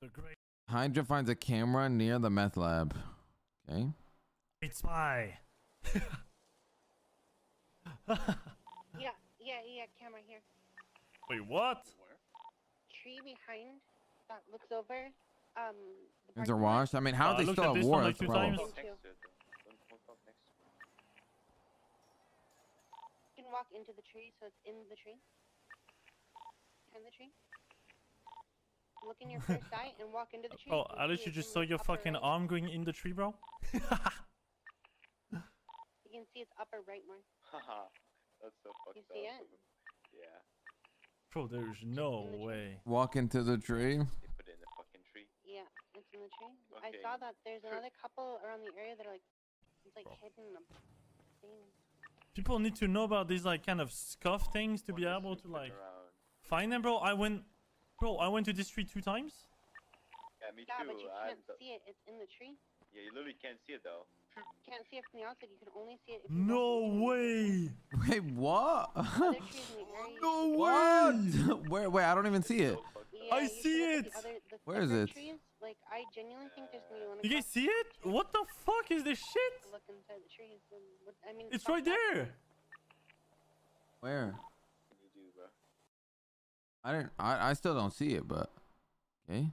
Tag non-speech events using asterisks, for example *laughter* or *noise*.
The great Hydra finds a camera near the meth lab. Okay. It's spy. *laughs* Yeah, yeah, yeah, camera here. Wait, what? Tree behind that looks over. Um. the Things are parking washed. I mean, how Uh, are they still at at war? like That's the problem. times. You. Next to it. Don't, don't talk next. You can walk into the tree, so it's in the tree. Behind the tree. Look in your first eye and walk into the tree. Oh, You'll Alice, you just saw your fucking right. arm going in the tree, bro? You can see it's upper right more. Haha. That's so fucked You up. see it? Yeah. Bro, there's no the way. Walk into the tree. They put it in the fucking tree. Yeah, it's in the tree. Okay. I saw that there's another couple around the area that are like, it's like hidden in a thing. People need to know about these like kind of scuff things to be able to like around. find them, bro. I went, bro. I went to this tree two times. Yeah, me Yeah, too. but you can't see it. It's in the tree. Yeah, you literally can't see it though. You can't see it from the outside. You can only see it if you No way. *laughs* Wait, what? the tree. Other trees in the area. *laughs* you No should- what? *laughs* Where? Wait, I don't even see it. Yeah, I see it. the other- the Where is thicker it? Trees. Like I genuinely think there's gonna one. You guys see it? What the fuck is this shit? Look inside the trees. And what, I mean, It's right there. Where? What can you do, bro? I didn't. I, I still don't see it, but okay.